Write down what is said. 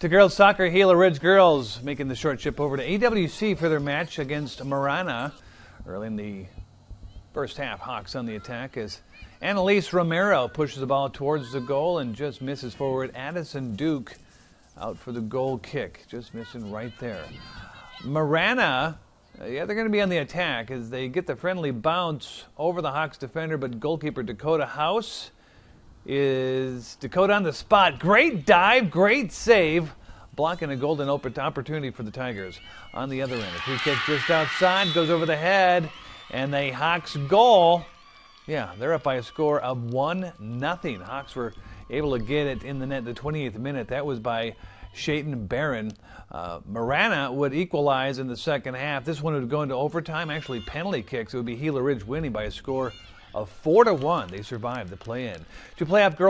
To girls soccer, Gila Ridge girls making the short trip over to AWC for their match against Marana. Early in the first half, Hawks on the attack as Annalise Romero pushes the ball towards the goal and just misses forward. Addison Duke out for the goal kick, just missing right there. Marana, uh, yeah, they're going to be on the attack as they get the friendly bounce over the Hawks defender, but goalkeeper Dakota House is Dakota on the spot. Great dive, great save, blocking a golden open opportunity for the Tigers. On the other end, a free kick just outside, goes over the head, and the Hawks goal. Yeah, they're up by a score of 1 nothing. Hawks were able to get it in the net the 28th minute. That was by Shayton Barron. Uh, Marana would equalize in the second half. This one would go into overtime, actually penalty kicks. It would be Gila Ridge winning by a score of 4 to 1. They survived the play in. To playoff girls.